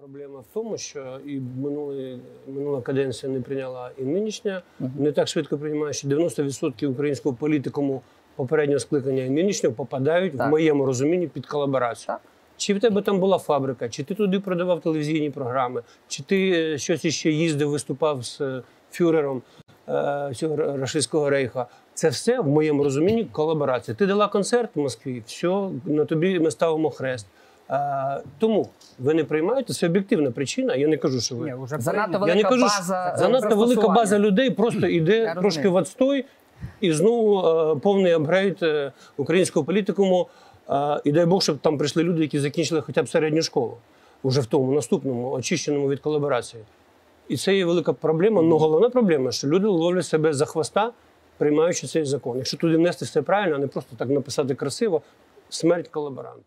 Проблема в тому, що і минулий, минула каденція не прийняла і нинішня, не так швидко приймає, що 90% українського політикуму попереднього скликання і нинішнього попадають Так. в моєму розумінні під колаборацію. Так. Чи в тебе там була фабрика, чи ти туди продавав телевізійні програми, чи ти е, щось іще їздив, виступав з е, фюрером е, цього рашистського рейха. Це все в моєму розумінні колаборація. Ти дала концерт в Москві, все, на тобі ми ставимо хрест. Е, тому ви не приймаєте, це об'єктивна причина. Я не кажу, що ви. Ні, вже Занадто прийняли. Я не велика кажу, база. занадто велика база людей просто йде трошки в отстой, і знову е, повний апгрейд е, українського політикуму. Е, і дай Бог, щоб там прийшли люди, які закінчили хоча б середню школу, уже в тому наступному, очищеному від колаборації. І це є велика проблема. але головна проблема, що люди ловлять себе за хвоста, приймаючи цей закон. Якщо туди внести все правильно, а не просто так написати красиво, смерть колаборанту.